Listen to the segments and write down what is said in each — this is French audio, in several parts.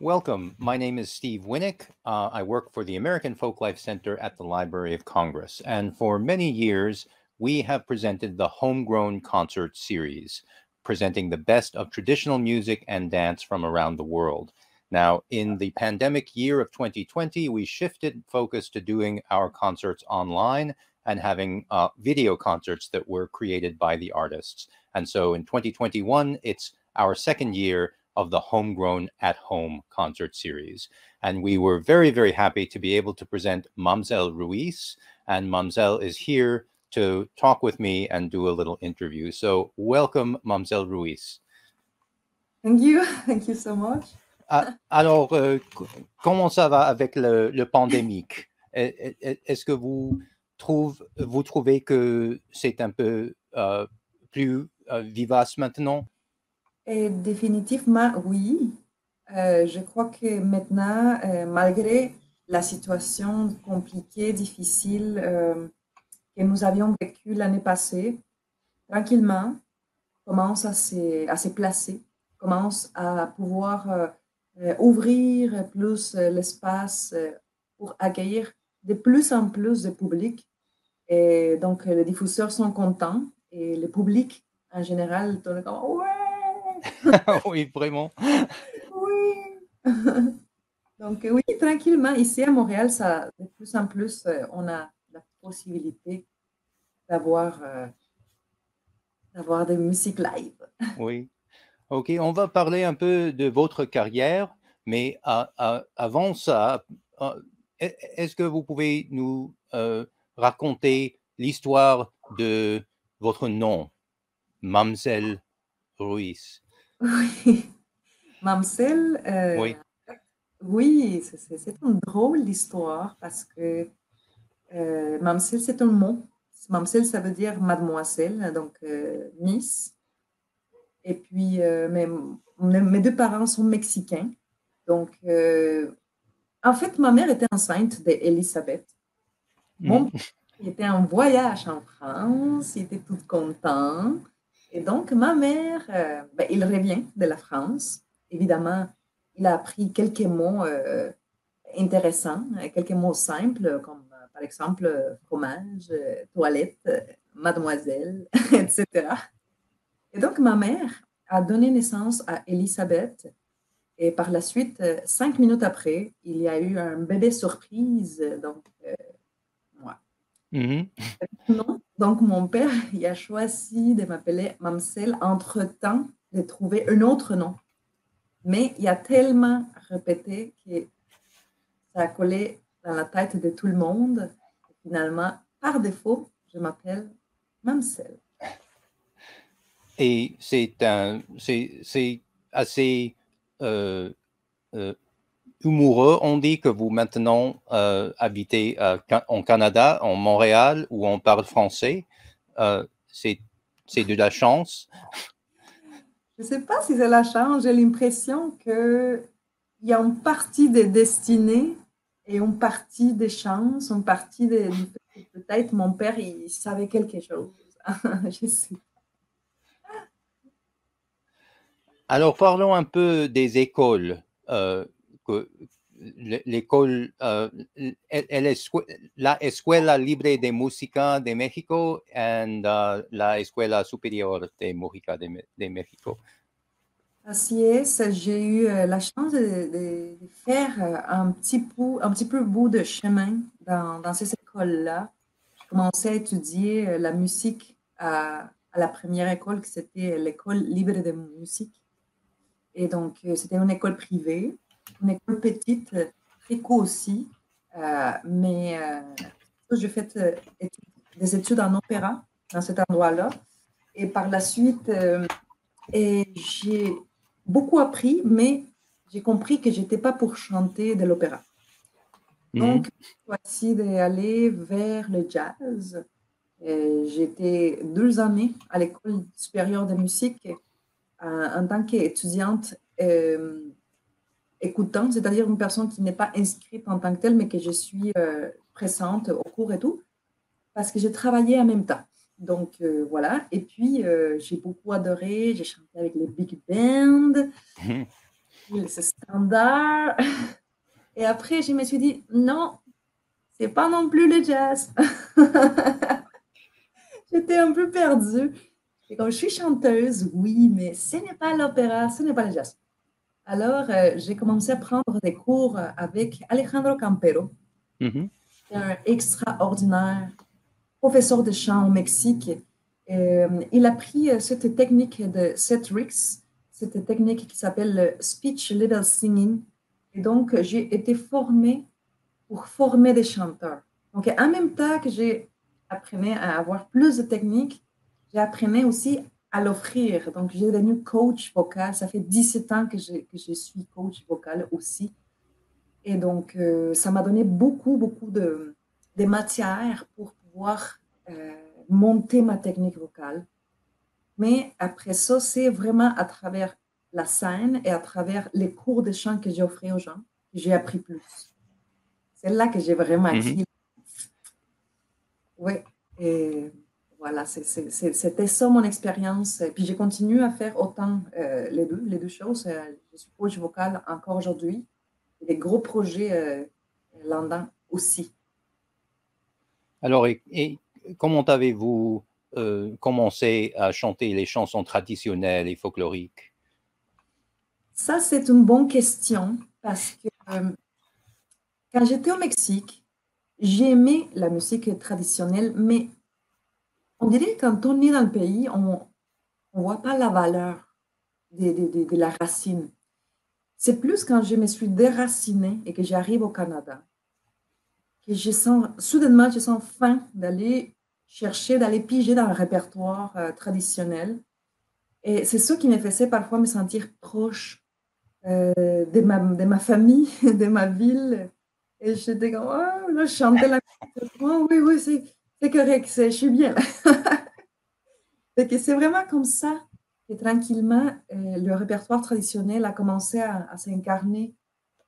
Welcome. My name is Steve Winnick. Uh, I work for the American Folklife Center at the Library of Congress. And for many years, we have presented the Homegrown Concert Series, presenting the best of traditional music and dance from around the world. Now, in the pandemic year of 2020, we shifted focus to doing our concerts online and having uh, video concerts that were created by the artists. And so in 2021, it's our second year of the Homegrown at Home concert series. And we were very, very happy to be able to present Mamselle Ruiz. And Mamselle is here to talk with me and do a little interview. So, welcome, Mamselle Ruiz. Thank you. Thank you so much. Ah, alors, euh, comment ça va avec le, le pandémique? Est-ce que vous, trouve, vous trouvez que c'est un peu euh, plus euh, vivace maintenant? Et définitivement, oui. Euh, je crois que maintenant, euh, malgré la situation compliquée, difficile euh, que nous avions vécue l'année passée, tranquillement, commence à se, à se placer, commence à pouvoir ouvrir plus l'espace pour accueillir de plus en plus de public. Et donc, les diffuseurs sont contents et le public en général, le temps, ouais, oui, vraiment. Oui. Donc oui, tranquillement, ici à Montréal, ça, de plus en plus, euh, on a la possibilité d'avoir euh, d'avoir des musiques live. Oui. OK, on va parler un peu de votre carrière, mais avant ça, euh, est-ce que vous pouvez nous raconter l'histoire de votre nom, Mamselle Ruiz? Oui. Mamselle, euh, Oui. oui, c'est une drôle d'histoire parce que euh, Mamselle, c'est un mot. Mamselle, ça veut dire mademoiselle, donc euh, Miss. Et puis, euh, mes, mes deux parents sont mexicains. Donc, euh, en fait, ma mère était enceinte d'Elisabeth. Mon père était en voyage en France, il était tout content. Et donc, ma mère, euh, ben, il revient de la France. Évidemment, il a appris quelques mots euh, intéressants, quelques mots simples, comme euh, par exemple fromage, toilette, mademoiselle, etc. Et donc, ma mère a donné naissance à Elisabeth. Et par la suite, cinq minutes après, il y a eu un bébé surprise. Donc. Mhm. Non. Donc, mon père, il a choisi de m'appeler Mamselle entre-temps de trouver un autre nom. Mais il a tellement répété que ça a collé dans la tête de tout le monde. Et finalement, par défaut, je m'appelle Mamselle. Et c'est un, c'est, c'est assez euh, euh, humoureux. On dit que vous maintenant euh, habitez euh, en Canada, en Montréal, où on parle français. Euh, c'est, de la chance. Je ne sais pas si c'est la chance. J'ai l'impression qu'il y a une partie des destinées et une partie des chances, une partie de peut-être mon père, il savait quelque chose. je sais. Alors parlons un peu des écoles. euh, que, l'école, euh, escue- la Escuela Libre de Música de México and uh, la Escuela Superior de Música de, de México. Ainsi est, j'ai eu euh, la chance de, de- faire euh, un petit, bout, un petit peu bout de chemin dans, dans ces écoles-là. J'ai commencé à étudier euh, la musique à, à la première école, qui c'était l'école libre de musique. Et donc, c'était une école privée, une école petite, euh, très cool aussi. Euh, mais euh, j'ai fait euh, études- des études en opéra dans cet endroit-là. Et par la suite, j'ai beaucoup appris, mais j'ai compris que j'étais pas pour chanter de l'opéra. Mhm. Donc, voici d'aller vers le jazz. J'étais deux années à l'école supérieure de musique en tant qu'étudiante euh, écoutante, c'est-à-dire une personne qui n'est pas inscrite en tant que telle, mais que je suis euh, présente au cours et tout, parce que j'ai travaillé en même temps. Donc euh, voilà, et puis euh, j'ai beaucoup adoré, j'ai chanté avec les big bands, c'est standard. Et après, je me suis dit, non, c'est pas non plus le jazz. J'étais un peu perdue. Et comme je suis chanteuse, oui, mais ce n'est pas l'opéra, ce n'est pas le jazz. Alors, euh, j'ai commencé à prendre des cours avec Alejandro Campero, Mhm. un extraordinaire professeur de chant au Mexique. Euh, il a pris euh, cette technique de Seth Ricks, cette technique qui s'appelle le speech level singing. Et donc, j'ai été formée pour former des chanteurs. Donc, en même temps que j'ai appris à avoir plus de techniques, j'ai appris aussi à l'offrir. Donc, j'ai devenu coach vocal. Ça fait 17 ans que je, que je suis coach vocal aussi. Et donc, euh, ça m'a donné beaucoup, beaucoup de, de matière pour pouvoir euh, monter ma technique vocale. Mais après ça, c'est vraiment à travers la scène et à travers les cours de chant que j'ai offert aux gens que j'ai appris plus. C'est là que j'ai vraiment Mhm. acquis. Oui, et voilà, c'était ça mon expérience. Et Puis j'ai continué à faire autant euh, les deux, les deux choses. Euh, Je suis coach vocal encore aujourd'hui. Des gros projets euh, là-dedans aussi. Alors, et, et comment avez-vous euh, commencé à chanter les chansons traditionnelles et folkloriques? Ça, c'est une bonne question parce que euh, quand j'étais au Mexique, j'aimais la musique traditionnelle, mais on dirait que quand on est dans le pays, on ne voit pas la valeur de, de- de- de la racine. C'est plus quand je me suis déracinée et que j'arrive au Canada que je sens, soudainement, je sens faim d'aller chercher, d'aller piger dans le répertoire euh, traditionnel. Et c'est ça qui me faisait parfois me sentir proche euh, de, ma, de ma famille, de ma ville. Et j'étais comme, ah, là, je chantais la Oh, oui, oui, c'est c'est correct, je suis bien. C'est vraiment comme ça que tranquillement, euh, le répertoire traditionnel a commencé à, à s'incarner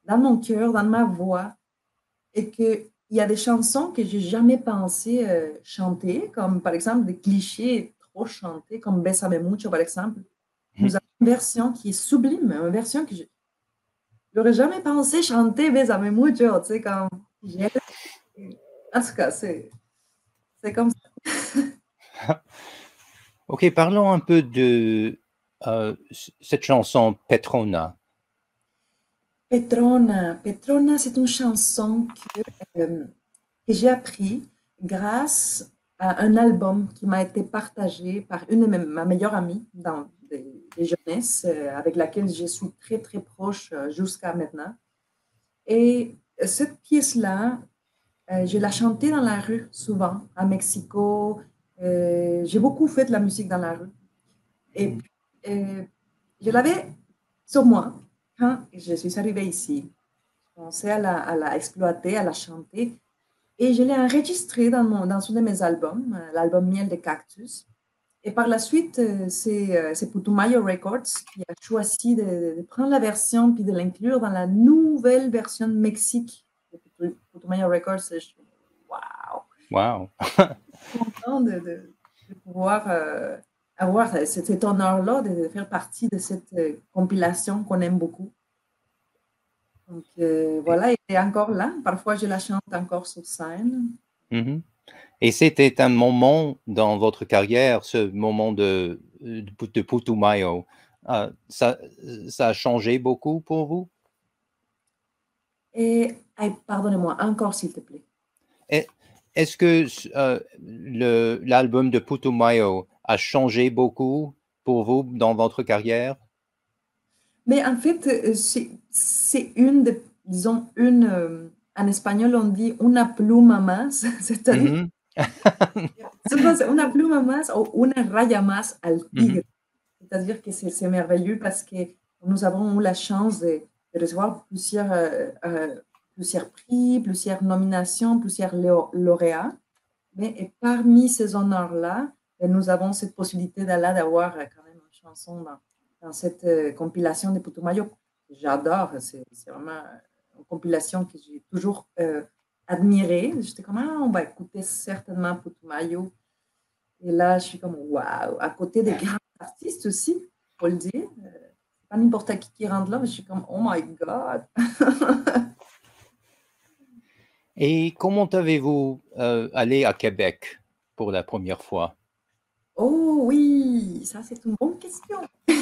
dans mon cœur, dans ma voix, et qu'il y a des chansons que j'ai jamais pensé euh, chanter, comme par exemple des clichés trop chantés, comme Bésame mucho, par exemple. Nous avons une version qui est sublime, une version que je n'aurais jamais pensé chanter Bésame mucho, tu sais, comme... j'ai- En tout cas, c'est c'est comme ça. Ok, parlons un peu de euh, cette chanson Petrona. Petrona. Petrona, c'est une chanson que, euh, que j'ai appris grâce à un album qui m'a été partagé par une de mes, ma meilleure amie dans des, des jeunesses, euh, avec laquelle je suis très, très proche jusqu'à maintenant. Et cette pièce-là, euh, je la chantais dans la rue souvent, à Mexico. Euh, j'ai beaucoup fait de la musique dans la rue. Et puis, euh, je l'avais sur moi quand je suis arrivée ici. Je commençais à la, à la exploiter, à la chanter. Et je l'ai enregistrée dans, mon, dans un de mes albums, l'album Miel de Cactus. Et par la suite, c'est c'est Putumayo Records qui a choisi de, de prendre la version puis de l'inclure dans la nouvelle version Mexique de Putu- Putumayo Records. Je suis waouh! Wow. content de, de- de pouvoir euh, avoir cet, cet honneur-là de, de faire partie de cette euh, compilation qu'on aime beaucoup. Donc euh, voilà, elle est encore là. Parfois, je la chante encore sur scène. Mhm. Et c'était un moment dans votre carrière, ce moment de, de, Putumayo. Euh, ça, ça a changé beaucoup pour vous? Et pardonnez-moi, encore s'il te plaît. Est-ce que euh, l'album de Putumayo a changé beaucoup pour vous dans votre carrière? Mais en fait, euh, c'est une de, disons, une, euh, en espagnol, on dit una pluma más, c'est-à-dire. C'est pas- c'est una pluma más ou una raya más al tigre? C'est-à-dire que c'est merveilleux parce que nous avons eu la chance de recevoir plusieurs, euh, euh, prix, plusieurs nominations, plusieurs lauréats. Mais et parmi ces honneurs-là, nous avons cette possibilité d'aller d'avoir euh, quand même une chanson dans, cette euh, compilation de Putumayo j'adore. C'est c'est vraiment une compilation que j'ai toujours euh, admirée. J'étais comme, ah, on va écouter certainement Putumayo. Et là, je suis comme, waouh, à côté des grands artistes aussi, faut le dire. Pas n'importe qui qui rentre là, mais je suis comme, oh my God. Et comment avez-vous euh, allé à Québec pour la première fois? Oh oui, ça c'est une bonne question.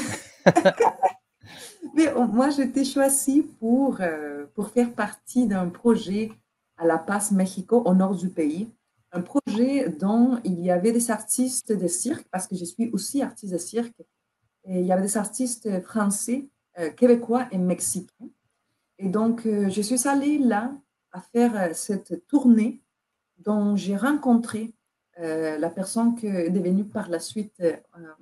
Mais oh, moi, j'étais choisie pour, euh, pour faire partie d'un projet à La Paz, Mexico, au nord du pays. Un projet dont il y avait des artistes de cirque, parce que je suis aussi artiste de cirque. Et il y avait des artistes français, euh, québécois et mexicains. Et donc, euh, je suis allée là à faire cette tournée dont j'ai rencontré la personne qui est devenue par la suite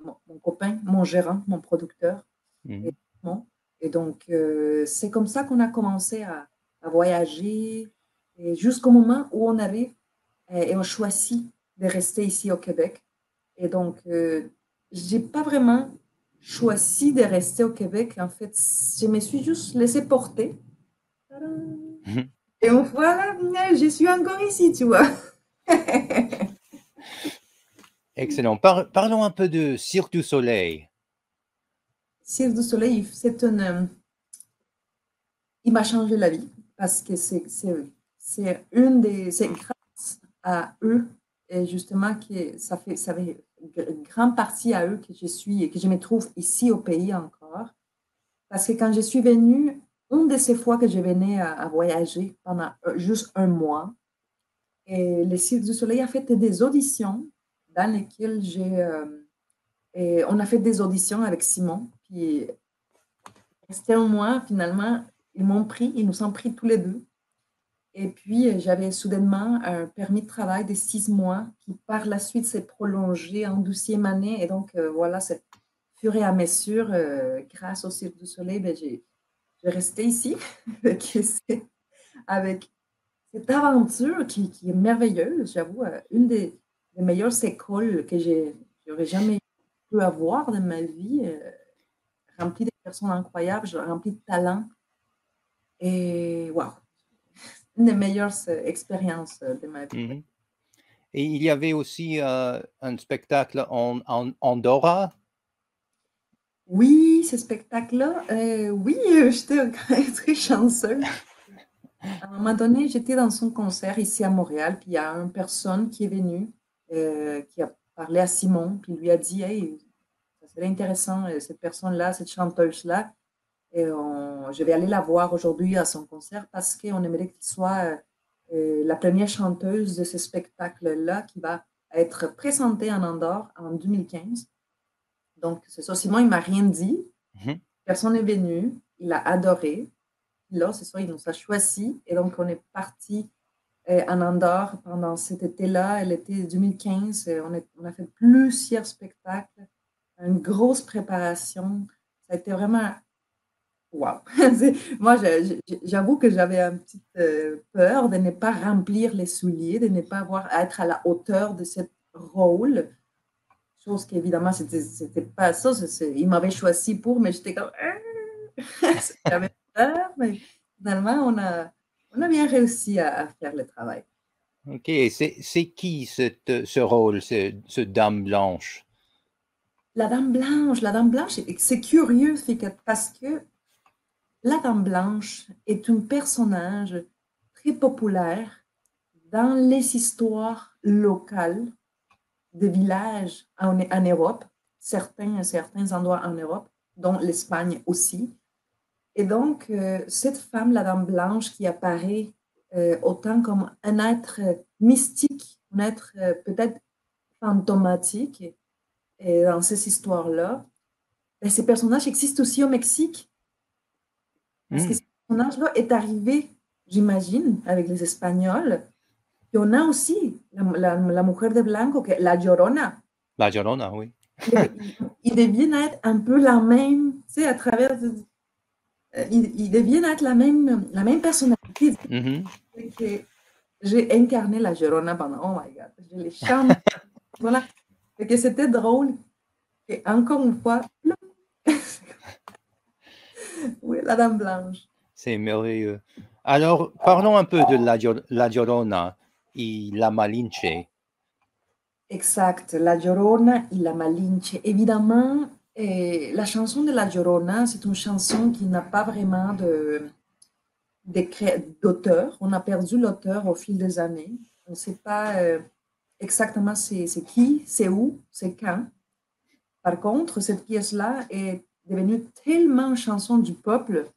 mon, copain, mon gérant, mon producteur. Mmh. Et donc, euh, c'est comme ça qu'on a commencé à, voyager jusqu'au moment où on arrive euh, et, on choisit de rester ici au Québec. Et donc, euh, je n'ai pas vraiment choisi de rester au Québec. En fait, je me suis juste laissé porter. Mhm. Et voilà, je suis encore ici, tu vois. Excellent. parlons un peu de Cirque du Soleil. Cirque du Soleil, c'est une. Euh, il m'a changé la vie parce que c'est une des. C'est grâce à eux, et justement, que ça fait, ça fait grande partie à eux que je suis et que je me trouve ici au pays encore. Parce que quand je suis venue, une de ces fois que je venais à, voyager pendant euh, juste un mois, et le Cirque du Soleil a fait des auditions dans lesquelles j'ai. Euh, on a fait des auditions avec Simon. Puis, c'était un mois, finalement, ils m'ont pris, ils nous ont pris tous les deux. Et puis, j'avais soudainement un permis de travail de six mois qui, par la suite, s'est prolongé en douzième année. Et donc, euh, voilà, c'est fur à mesure, euh, grâce au Cirque du Soleil, ben, j'ai resté ici avec, cette aventure qui, est merveilleuse, j'avoue, euh, une des, meilleures écoles que j'aurais jamais pu avoir dans ma vie, euh, rempli de personnes incroyables, rempli de talents. Et waouh, une des meilleures euh, expériences euh, de ma vie. Mhm. Et il y avait aussi un spectacle en, en Andorra. Oui, ce spectacle-là, oui, j'étais très chanceuse. À un moment donné, j'étais dans son concert ici à Montréal, puis il y a une personne qui est venue, qui a parlé à Simon, puis lui a dit Hey, c'est intéressant, euh, cette personne-là, cette chanteuse-là. Et je vais aller la voir aujourd'hui à son concert parce qu'on aimerait qu'elle soit euh, euh, la première chanteuse de ce spectacle-là qui va être présentée en Andorre en 2015. Donc, c'est ça. Simon, il ne m'a rien dit. Mhm. Personne n'est venu. Il a adoré. Là, c'est ça, il nous a choisi. Et donc, on est parti en Andorre pendant cet été-là, l'été 2015. On, on, a fait plusieurs spectacles une grosse préparation. Ça a été vraiment wow. Moi, j'avoue que j'avais un petit euh, peur de ne pas remplir les souliers, de ne pas avoir à être à la hauteur de ce rôle. Chose qu'évidemment, c'était pas ça. Il m'avait choisi pour, mais j'étais comme. Ah! j'avais peur, mais finalement, on a, on a bien réussi à, faire le travail. OK. C'est qui cette, ce rôle, ce, ce Dame Blanche? La Dame Blanche, la Dame Blanche, c'est curieux parce que la Dame Blanche est un personnage très populaire dans les histoires locales des villages en, Europe, certains, certains endroits en Europe, dont l'Espagne aussi. Et donc, euh, cette femme, la Dame Blanche, qui apparaît euh, autant comme un être mystique, un être euh, peut-être fantomatique, dans ces histoires-là, ben, ces personnages existent aussi au Mexique. Parce que hmm. ce personnage-là est arrivé, j'imagine, avec les Espagnols. Et on a aussi la, la, mujer de blanco, la Llorona. La Llorona, oui. Ils deviennent être un peu la même, tu sais, à travers. De, euh, ils, deviennent être la même, la même personnalité. Mm-hmm. J'ai incarné la Llorona pendant, oh my God, je les chante. voilà que c'était drôle. Et encore une fois, oui, la Dame Blanche. C'est merveilleux. Alors, parlons un peu de la, la Llorona et la Malinche. Exact, la Llorona et la Malinche. Évidemment, Et la chanson de La Llorona, c'est une chanson qui n'a pas vraiment de, d'auteur. On a perdu l'auteur au fil des années. On ne sait pas euh, exactement c'est, qui, c'est où, c'est quand. Par contre, cette pièce-là est devenue tellement chanson du peuple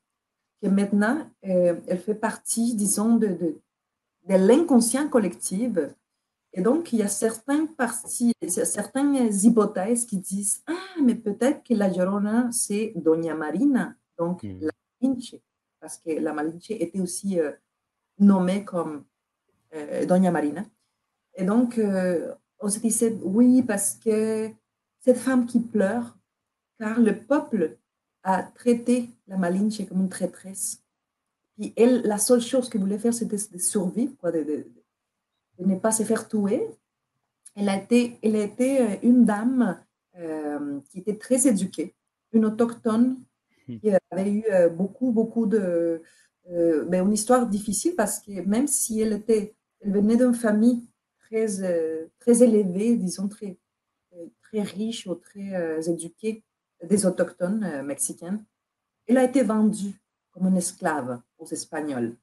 que maintenant, euh, elle fait partie, disons, de, de, de l'inconscient collectif. Et donc, il y a certaines parties, certaines hypothèses qui disent Ah, mais peut-être que la Llorona, c'est Doña Marina, donc mm. la Malinche, parce que la Malinche était aussi euh, nommée comme euh, Doña Marina. Et donc, euh, on se disait Oui, parce que cette femme qui pleure, car le peuple a traité la Malinche comme une traîtresse. Puis elle, la seule chose qu'elle voulait faire, c'était de survivre, quoi, de, de, de, ne pas se faire tuer. Elle a été, elle a été euh, une dame euh, qui était très éduquée, une autochtone hmm. qui avait eu euh, beaucoup, beaucoup de... Euh, ben, une histoire difficile parce que même si elle, était, elle venait d'une famille très, euh, très élevée, disons très, très riche ou très éduquée, des autochtones mexicaines, elle a été vendue comme une esclave aux Espagnols.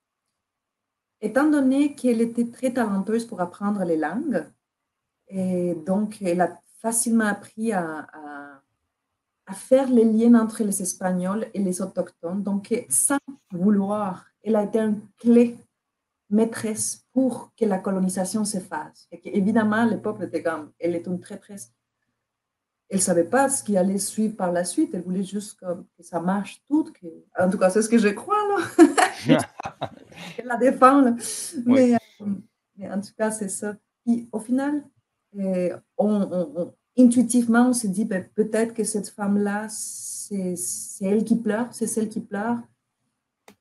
Étant donné qu'elle était très talenteuse pour apprendre les langues, et donc elle a facilement appris à, à, faire les liens entre les Espagnols et les autochtones. Donc, sans vouloir, elle a été une clé maîtresse pour que la colonisation se fasse. Évidemment, le peuple était comme, elle est une traîtresse elle ne savait pas ce qui allait suivre par la suite. Elle voulait juste que ça marche tout. Que... En tout cas, c'est ce que je crois. Là. elle la défend. Là. Mais, euh, mais, en tout cas, c'est ça. Puis, au final, euh, on, intuitivement, on se dit ben, peut-être que cette femme-là, c'est elle qui pleure, c'est celle qui pleure.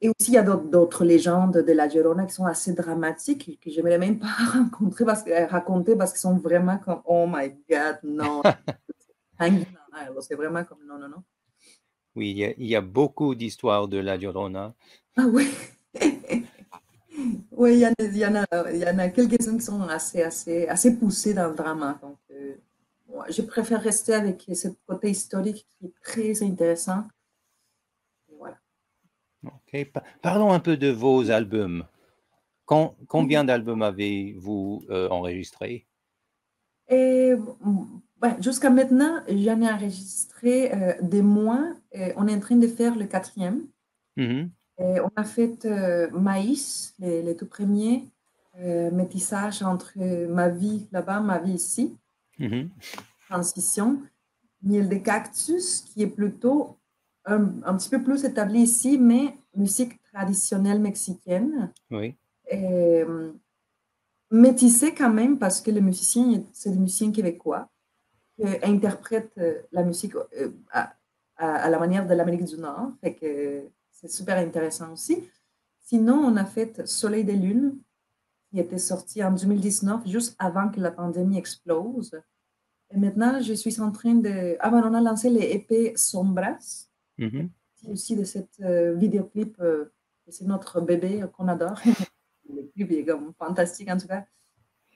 Et aussi, il y a d'autres légendes de la Llorona qui sont assez dramatiques, que je n'aimerais même pas rencontrer parce, raconter parce qu'elles sont vraiment comme Oh my God, non. C'est vraiment comme non, non, non. Oui, il y a, il y a beaucoup d'histoires de la Llorona. Ah oui. oui, il y, en a, a, a quelques-uns qui sont assez, assez, assez poussés dans le drama. Donc, euh, je préfère rester avec ce côté historique qui est très intéressant. voilà. Ok, parlons un peu de vos albums. Quand, combien mhm. d'albums avez-vous euh, enregistrés? Et, Jusqu'à maintenant, j'en ai enregistré euh, des mois. on est en train de faire le quatrième. Mm-hmm. on a fait euh, Maïs, les, tout premiers, euh, métissage entre ma vie là-bas, ma vie ici, mm-hmm. transition. Miel de cactus, qui est plutôt un, un, petit peu plus établi ici, mais musique traditionnelle mexicaine. Oui. Et, métissé quand même, parce que les musiciens, c'est des musiciens québécois interprète euh, la musique euh, à, à, la manière de l'Amérique du Nord. Fait que c'est super intéressant aussi. Sinon, on a fait Soleil des Lunes, qui était sorti en 2019, juste avant que la pandémie explose. Et maintenant, je suis en train de... Ah ben, on a lancé les épées Sombras, mm aussi de cette euh, vidéoclip. c'est notre bébé qu'on adore. Le clip est comme fantastique en tout cas.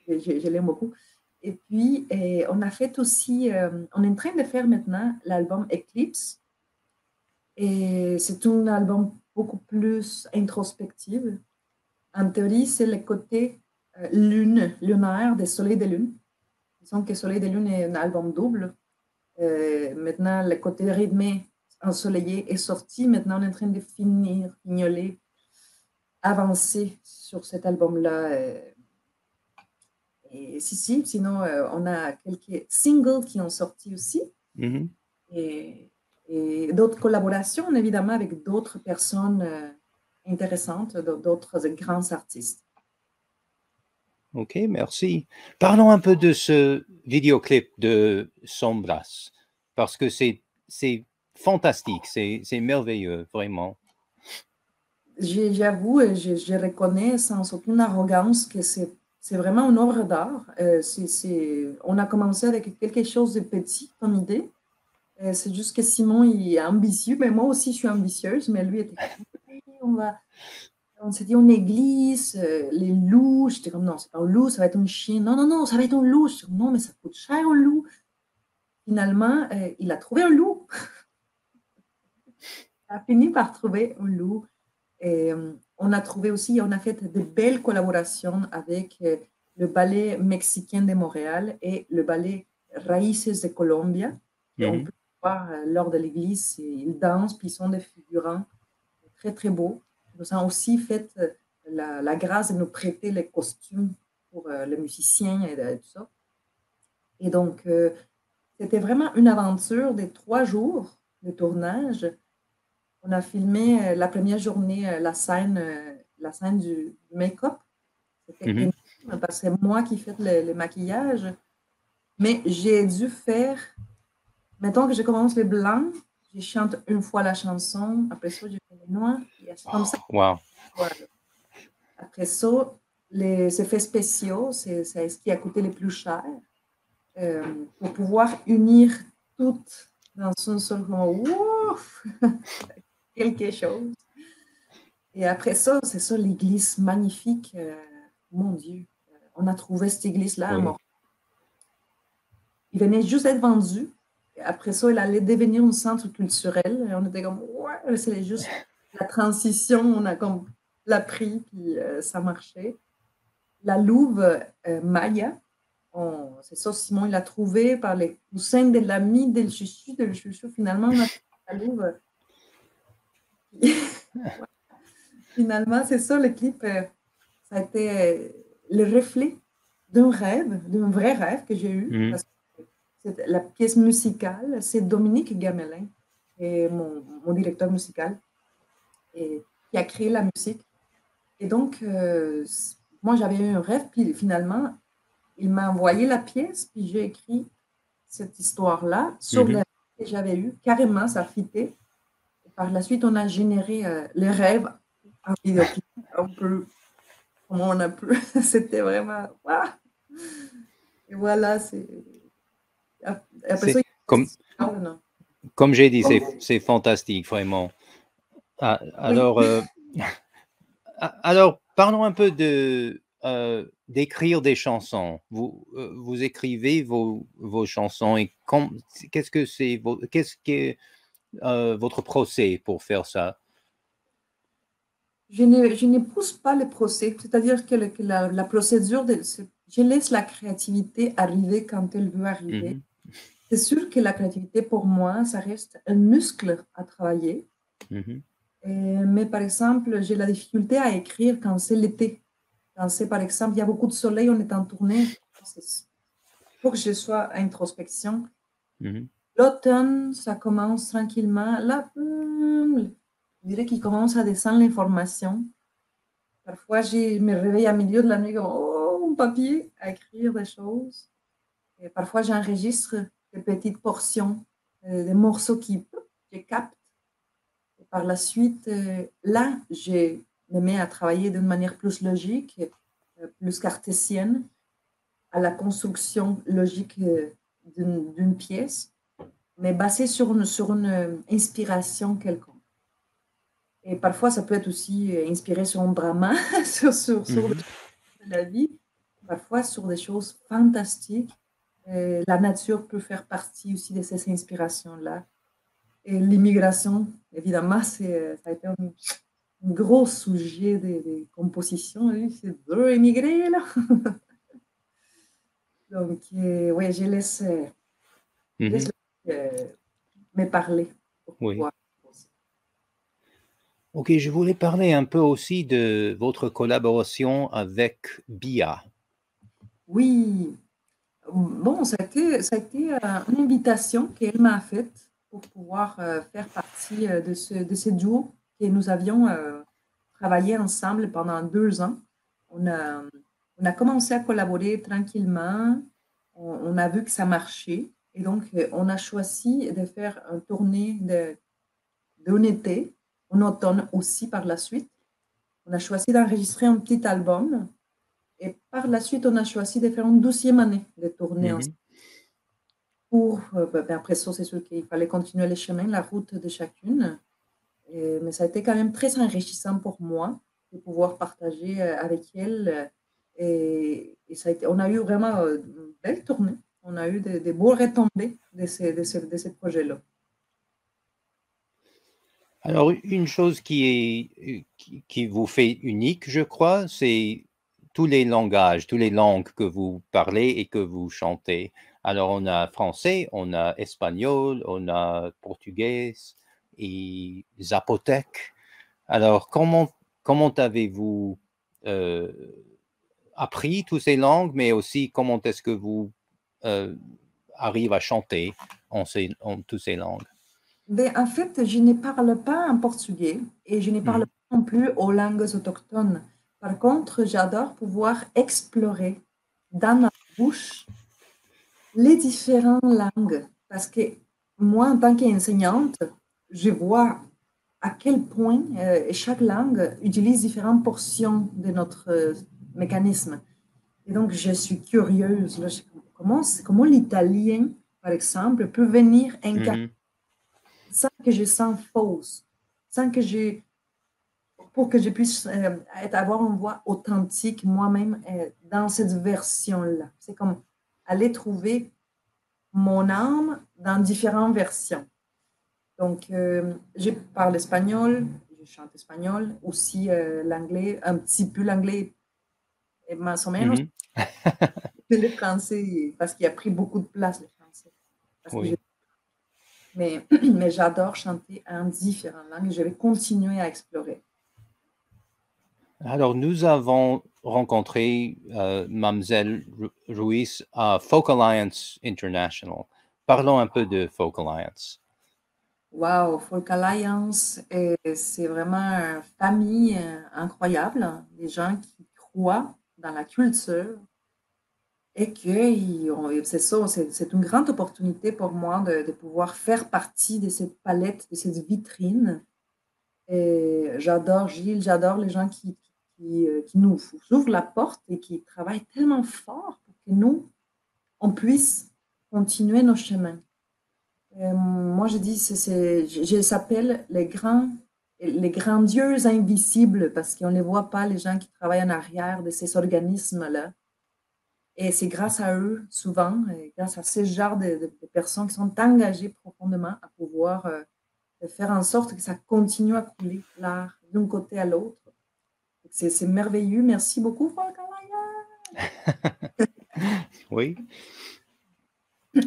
Je, je l'aime beaucoup. Et puis, eh, on a fait aussi, euh, on est en train de faire maintenant l'album Eclipse. Et c'est un album beaucoup plus introspectif. En théorie, c'est le côté euh, lune, lunaire des Soleil de Lune. Disons que Soleil de Lune est un album double. Euh, maintenant, le côté rythmé, ensoleillé est sorti. Maintenant, on est en train de finir, fignoler, avancer sur cet album-là et si, si, sinon, euh, on a quelques singles qui ont sorti aussi. Mm-hmm. Et, et d'autres collaborations, évidemment, avec d'autres personnes euh, intéressantes, d'autres grands artistes. Ok, merci. Parlons un peu de ce vidéoclip de Sombras, parce que c'est fantastique, c'est merveilleux, vraiment. J'avoue, je, je reconnais sans aucune arrogance que c'est c'est vraiment une œuvre d'art. Euh, on a commencé avec quelque chose de petit comme idée. Euh, c'est juste que Simon est ambitieux, mais moi aussi je suis ambitieuse, mais lui était on va on s'est dit une église, euh, les loups. J'étais comme non, c'est pas un loup, ça va être un chien. Non, non, non, ça va être un loup. Non, mais ça coûte cher un loup. finalement, il a trouvé un loup. il a fini par trouver un loup. Et on a trouvé aussi, on a fait de belles collaborations avec le ballet mexicain de Montréal et le ballet Raíces de Colombia. On peut voir lors de l'église, ils dansent, puis ils sont des figurants très, très beaux. Nous avons aussi fait la, grâce de nous prêter les costumes pour euh, les musiciens et, tout ça. Et donc, euh, c'était vraiment une aventure des trois jours de tournage. On a filmé euh, la première journée la scène, la scène du, make-up. C'était mm parce que c'est moi qui fais le, maquillage. Mais j'ai dû faire, mettons que je commence les blancs, je chante une fois la chanson, après ça, je fais les noirs. Comme ça. Wow. Après ça, les effets spéciaux, c'est ce qui a coûté le plus cher. Euh, pour pouvoir unir toutes dans un seul moment. Ouf! Quelque chose. Et après ça, c'est ça, l'église magnifique. Euh, mon Dieu, on a trouvé cette église-là à Il venait juste d'être vendu. Après ça, il allait devenir un centre culturel. Et on était comme, ouais, c'est juste la transition. On a comme l'a pris, puis euh, ça marchait. La louve euh, Maya, c'est ça, Simon, il l'a trouvé par les coussins de l'ami del chouchou, de chouchou. Finalement, on a la louve. Finalement, c'est ça, le clip, euh, ça a été le reflet d'un rêve, d'un vrai rêve que j'ai eu. Mm. la pièce musicale, c'est Dominique Gamelin, et mon, mon, directeur musical, et, qui a créé la musique. Et donc, euh, moi, j'avais eu un rêve, puis finalement, il m'a envoyé la pièce, puis j'ai écrit cette histoire-là sur mm que j'avais eu. Carrément, ça fitait. Par la suite, on a généré euh, les rêves en vidéoclip. Un peu, comment on a pu. C'était vraiment. Et voilà, c'est. Après ça, comme, comme j'ai dit, c'est fantastique, vraiment. Ah, alors, euh, alors, parlons un peu de euh, d'écrire des chansons. Vous, euh, vous écrivez vos, vos chansons et qu'est-ce que c'est qu'est-ce que euh, votre procès pour faire ça? Je pousse pas le procès, c'est-à-dire que, la, procédure, de, je laisse la créativité arriver quand elle veut arriver. Mmh c'est sûr que la créativité, pour moi, ça reste un muscle à travailler. Euh, mais par exemple, j'ai la difficulté à écrire quand c'est l'été. Quand c'est, par exemple, il y a beaucoup de soleil, on est en tournée. Il faut que je sois à introspection. Mhm. L'automne, ça commence tranquillement. Là, hmm, je dirais qu'il commence à descendre l'information. Parfois, je me réveille à milieu de la nuit comme oh, mon papier à écrire des choses. Parfois, j'enregistre des petites portions, euh, des morceaux qui je capte par la suite, euh, là, je me mets à travailler d'une manière plus logique, euh, plus cartésienne, à la construction logique d'une pièce, mais basée sur une, sur une inspiration quelconque. Et parfois, ça peut être aussi inspiré sur un drama, sur, sur, sur mhm. la vie, parfois sur des choses fantastiques. la nature peut faire partie aussi de ces inspirations-là l'immigration, évidemment, c'est, ça a été un, gros sujet des, compositions. C'est deux immigrés, là. Donc, euh, oui, je laisse, euh, euh, me parler. Oui. Ok, je voulais parler un peu aussi de votre collaboration avec BIA. Oui. Bon, ça a été, ça a été une invitation qu'elle m'a faite pour pouvoir euh, faire partie euh, de ce, de ce duo que nous avions euh, travaillé ensemble pendant deux ans. On a, on a commencé à collaborer tranquillement. On, a vu que ça marchait. Et donc, on a choisi de faire une tournée été, en automne aussi par la suite. On a choisi d'enregistrer un petit album. Et par la suite, on a choisi de faire une douzième année de tournée ensemble pour, euh, ben, ben, après ça, c'est sûr qu'il fallait continuer le chemin, la route de chacune. mais ça a été quand même très enrichissant pour moi de pouvoir partager euh, avec elle. Et, ça a été, on a eu vraiment euh, une belle tournée. On a eu des, beaux retombées de ces, projets-là. Alors, une chose qui, vous fait unique, je crois, c'est tous les langages, toutes les langues que vous parlez et que vous chantez. Alors, on a français, on a espagnol, on a portugais et zapotèque. Alors, comment, comment avez-vous euh, appris toutes ces langues, mais aussi comment est-ce que vous euh, arrivez à chanter en, ces, en toutes ces langues? Ben, en fait, je ne parle pas en portugais et je ne parle mmh. pas non plus aux langues autochtones. Par contre, j'adore pouvoir explorer dans ma bouche les différentes langues parce que moi, en tant qu'enseignante, je vois à quel point euh, chaque langue utilise différentes portions de notre euh, mécanisme. Et donc, je suis curieuse. Là, comment comment l'italien, par exemple, peut venir incarner mm-hmm. sans que je sens fausse, sans que j'ai pour que je puisse euh, être, avoir une voix authentique moi-même euh, dans cette version-là. C'est comme aller trouver mon âme dans différentes versions. Donc, euh, je parle espagnol, je chante espagnol, aussi l'anglais, un petit peu l'anglais, et más o menos. Le français, parce qu'il a pris beaucoup de place, le français. Mais, mais j'adore chanter en différentes langues et je vais continuer à explorer. Alors, nous avons rencontré euh, Mamzelle Ruiz à Folk Alliance International. Parlons un peu de Folk Alliance. Wow, Folk Alliance, c'est vraiment une famille euh, incroyable, des gens qui croient dans la culture et que c'est ça, c'est une grande opportunité pour moi de, pouvoir faire partie de cette palette, de cette vitrine. Et j'adore Gilles, j'adore les gens qui, euh, qui, nous ouvre la porte et qui travaille tellement fort pour que nous, on puisse continuer nos chemins. Euh, moi, je dis, c'est, je, s'appelle les grands, les grandieux invisibles parce qu'on ne les voit pas, les gens qui travaillent en arrière de ces organismes-là. Et c'est grâce à eux, souvent, grâce à ce genre de, personnes qui sont engagées profondément à pouvoir euh, faire en sorte que ça continue à couler l'art d'un côté à l'autre c'est merveilleux. Merci beaucoup, Franck Oui.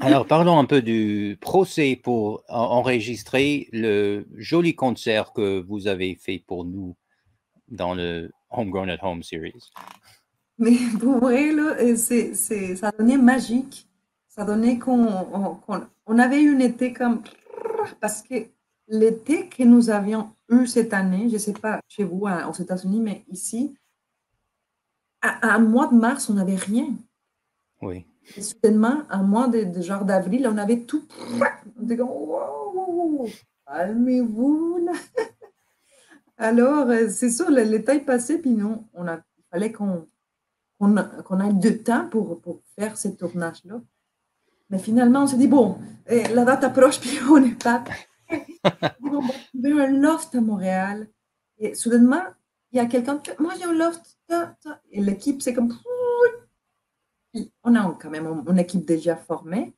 Alors, parlons un peu du procès pour enregistrer le joli concert que vous avez fait pour nous dans le Homegrown at Home series. Mais pour vrai, là, c'est, ça donnait magique. Ça donnait qu'on on, avait une été comme... Parce que l'été que nous avions eu cette année, je ne sais pas chez vous aux États-Unis, mais ici, à, un mois de mars, on n'avait rien. Oui. Et soudainement, un mois de, genre d'avril, on avait tout. On était comme, wow, calmez-vous. Alors, euh, c'est sûr, l'été est passé, puis nous, on a, il fallait qu'on qu'on ait du temps pour, pour faire ce tournage-là. Mais finalement, on s'est dit, bon, eh, la date approche, puis on n'est pas on va un loft à Montréal. Et soudainement, il y a quelqu'un qui Moi, j'ai un loft. Et l'équipe, c'est comme. on a quand même une équipe déjà formée.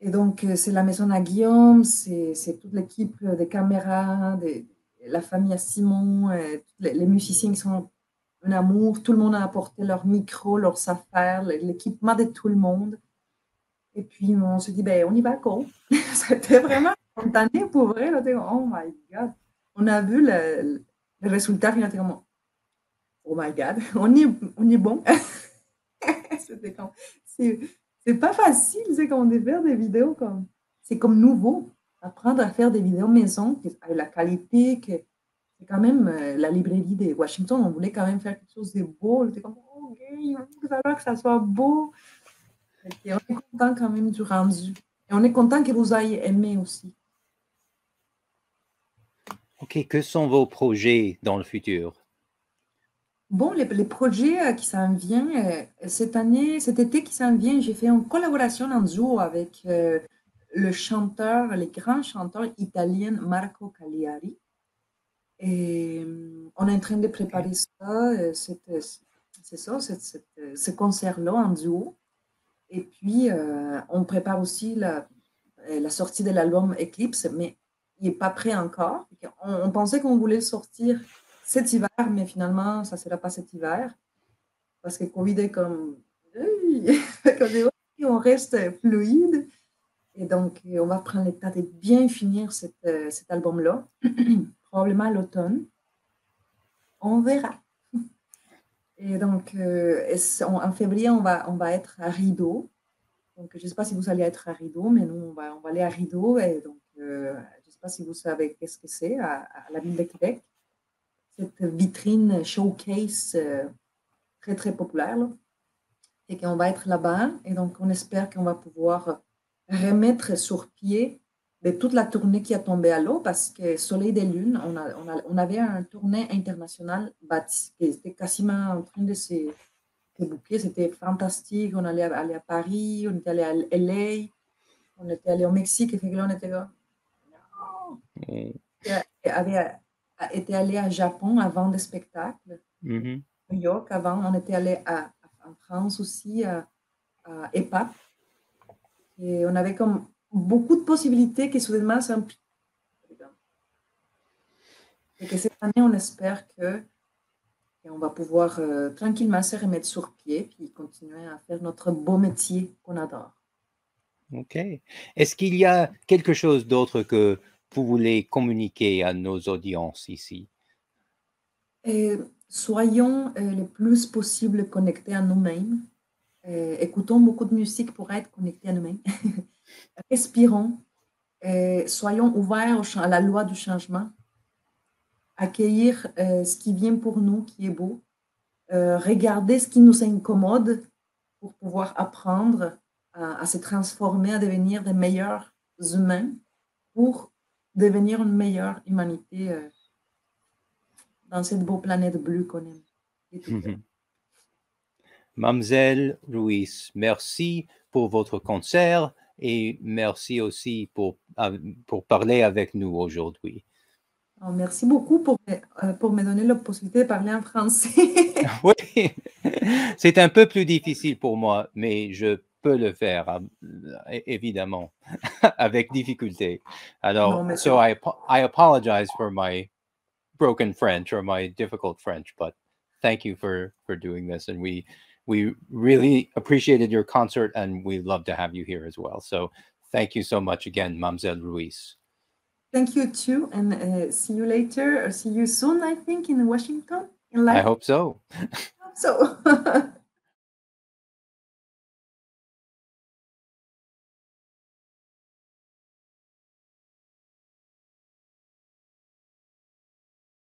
Et donc, euh, c'est la maison à Guillaume, c'est toute l'équipe des caméras, la famille à Simon, euh, les, musiciens qui sont un amour. Tout le monde a apporté leur micro, leurs affaires, l'équipement de tout le monde. Et puis, on se dit, ben, on y va, go. C'était vraiment spontané pour vrai. Là, oh my God. On a vu le, le résultat, était comme, oh my God, on est, on est bon. C'était comme, c'est pas facile, c'est comme de faire des vidéos comme, c'est comme nouveau. Apprendre à faire des vidéos maison, avec la qualité, que c'est quand même euh, la librairie de Washington, on voulait quand même faire quelque chose de beau. C'était comme, oh, ok, il va que ça soit beau. Et on est content quand même du rendu. Et on est content que vous ayez aimé aussi. OK, que sont vos projets dans le futur? Bon, les, projets euh, qui s'en viennent, euh, cette année, cet été qui s'en vient, j'ai fait une collaboration en duo avec euh, le chanteur, le grand chanteur italien Marco Cagliari. Et on est en train de préparer ça, c'est ça, ce concert-là en duo. Et puis, euh, on prépare aussi la, la sortie de l'album Eclipse, mais il n'est pas prêt encore. On, pensait qu'on voulait sortir cet hiver, mais finalement, ça ne sera pas cet hiver. Parce que Covid est comme. on reste fluide. Et donc, on va prendre le temps de bien finir euh, cet album-là, probablement à l'automne. On verra. Et donc, euh, en février, on va, on va être à Rideau. Donc, je ne sais pas si vous allez être à Rideau, mais nous, on va, on va aller à Rideau. Et donc, euh, je ne sais pas si vous savez qu'est-ce que c'est à, la ville de Québec. Cette vitrine showcase euh, très, très populaire. Et qu'on va être là-bas. Et donc, on espère qu'on va pouvoir remettre sur pied de toute la tournée qui a tombé à l'eau parce que Soleil des Lunes, on, a, on, a, on avait un tournée international qui était quasiment en train de se, boucler. C'était fantastique. On allait aller à Paris, on était allé à LA, on était allé au Mexique. Et on était là. Mm. avait été allé à Japon avant le spectacle. Mm-hmm. New York avant. On était allé à, en France aussi, à, à EPA. Et on avait comme beaucoup de possibilités qui soudainement s'impliquent. Et que cette année, on espère que on va pouvoir euh, tranquillement se remettre sur pied puis continuer à faire notre beau métier qu'on adore. OK. Est-ce qu'il y a quelque chose d'autre que vous voulez communiquer à nos audiences ici? Et soyons euh, le plus possible connectés à nous-mêmes. Euh, écoutons beaucoup de musique pour être connectés à nous-mêmes. respirons, et soyons ouverts à la loi du changement, accueillir euh, ce qui vient pour nous, qui est beau, euh, regarder ce qui nous incommode pour pouvoir apprendre à, se transformer, à devenir des meilleurs humains pour devenir une meilleure humanité euh, dans cette beau planète bleue qu'on aime. Mamselle Ruiz, merci pour votre concert et merci aussi pour, pour parler avec nous aujourd'hui. Oh, merci beaucoup pour, euh, pour me donner possibilité de parler en français. oui, c'est un peu plus difficile pour moi, mais je peux le faire, évidemment, avec difficulté. Alors, non, so I, I apologize for my broken French or my difficult French, but thank you for, for doing this. And we, we really appreciated your concert and we love to have you here as well. So thank you so much again, Mamzelle Ruiz. Thank you too, and uh, see you later or see you soon, I think, in Washington. In I hope so. so.